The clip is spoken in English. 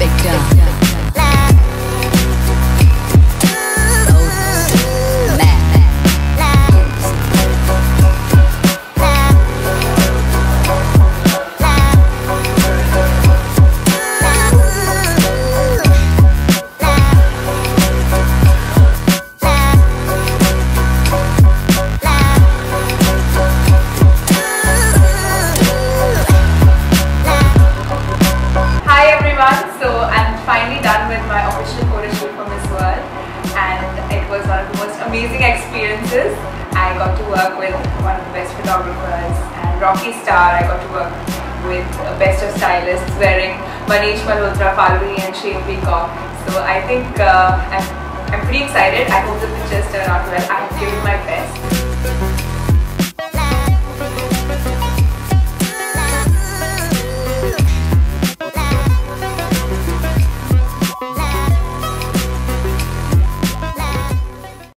Big John. Amazing experiences. I got to work with one of the best photographers and Rocky Star. I got to work with a best of stylists wearing Manish Malhotra, Falguni and Shane Peacock. So I think uh, I'm, I'm pretty excited. I hope the pictures turn out